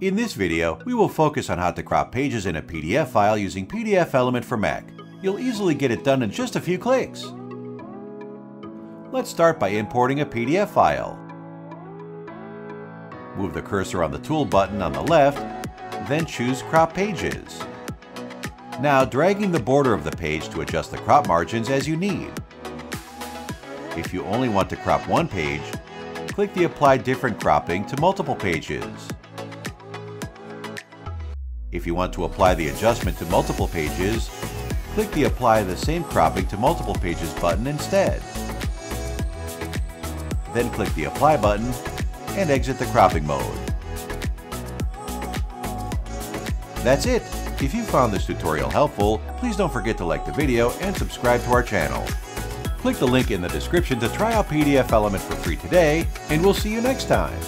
In this video, we will focus on how to crop pages in a PDF file using PDFelement for Mac. You'll easily get it done in just a few clicks. Let's start by importing a PDF file. Move the cursor on the Tool button on the left, then choose Crop Pages. Now dragging the border of the page to adjust the crop margins as you need. If you only want to crop one page, click the Apply Different Cropping to multiple pages. If you want to apply the adjustment to multiple pages, click the Apply the same cropping to multiple pages button instead. Then click the Apply button and exit the cropping mode. That's it! If you found this tutorial helpful, please don't forget to like the video and subscribe to our channel. Click the link in the description to try out PDFelement for free today, and we'll see you next time.